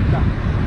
った